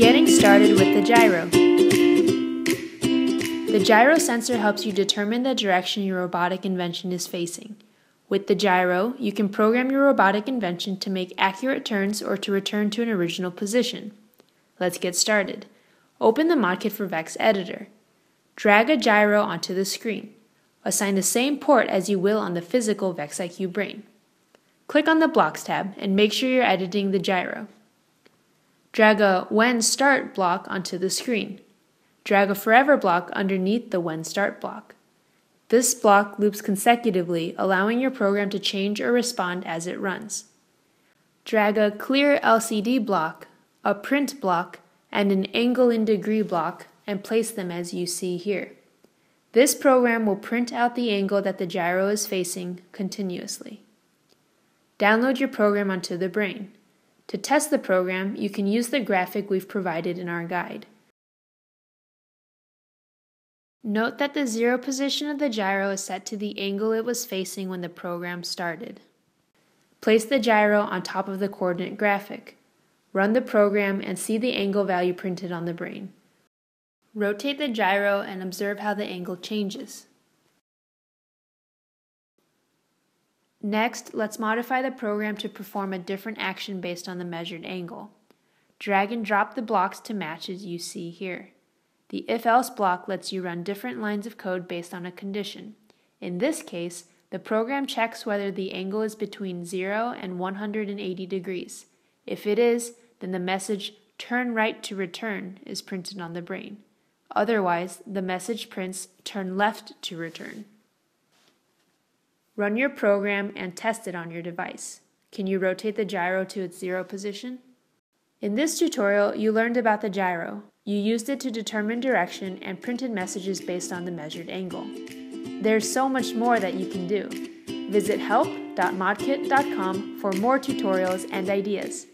Getting started with the gyro. The gyro sensor helps you determine the direction your robotic invention is facing. With the gyro, you can program your robotic invention to make accurate turns or to return to an original position. Let's get started. Open the Modkit for VEX editor. Drag a gyro onto the screen. Assign the same port as you will on the physical VexIQ brain. Click on the Blocks tab and make sure you're editing the gyro. Drag a When Start block onto the screen. Drag a Forever block underneath the When Start block. This block loops consecutively, allowing your program to change or respond as it runs. Drag a Clear LCD block, a Print block, and an Angle in Degree block and place them as you see here. This program will print out the angle that the gyro is facing continuously. Download your program onto the brain. To test the program, you can use the graphic we've provided in our guide. Note that the zero position of the gyro is set to the angle it was facing when the program started. Place the gyro on top of the coordinate graphic. Run the program and see the angle value printed on the brain. Rotate the gyro and observe how the angle changes. Next, let's modify the program to perform a different action based on the measured angle. Drag and drop the blocks to match as you see here. The if-else block lets you run different lines of code based on a condition. In this case, the program checks whether the angle is between 0 and 180 degrees. If it is, then the message turn right to return is printed on the brain. Otherwise, the message prints turn left to return. Run your program and test it on your device. Can you rotate the gyro to its zero position? In this tutorial, you learned about the gyro. You used it to determine direction and printed messages based on the measured angle. There's so much more that you can do. Visit help.modkit.com for more tutorials and ideas.